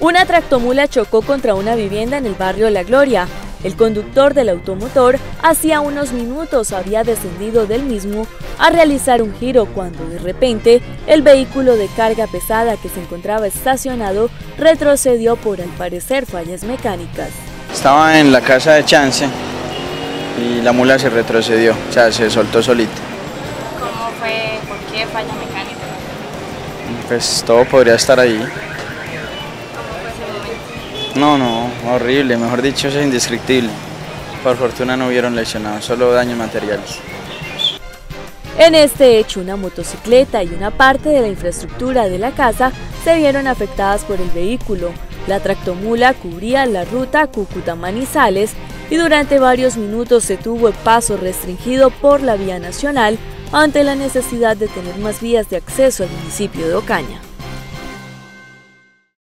Una tractomula chocó contra una vivienda en el barrio La Gloria. El conductor del automotor hacía unos minutos había descendido del mismo a realizar un giro cuando de repente el vehículo de carga pesada que se encontraba estacionado retrocedió por al parecer fallas mecánicas. Estaba en la casa de Chance y la mula se retrocedió, o sea, se soltó solita. ¿Cómo fue? ¿Por qué falla mecánica? Pues todo podría estar ahí. No, no, horrible, mejor dicho, es indescriptible. Por fortuna no hubieron lesionados, solo daños materiales. En este hecho, una motocicleta y una parte de la infraestructura de la casa se vieron afectadas por el vehículo. La tractomula cubría la ruta Cúcuta-Manizales y durante varios minutos se tuvo el paso restringido por la vía nacional ante la necesidad de tener más vías de acceso al municipio de Ocaña.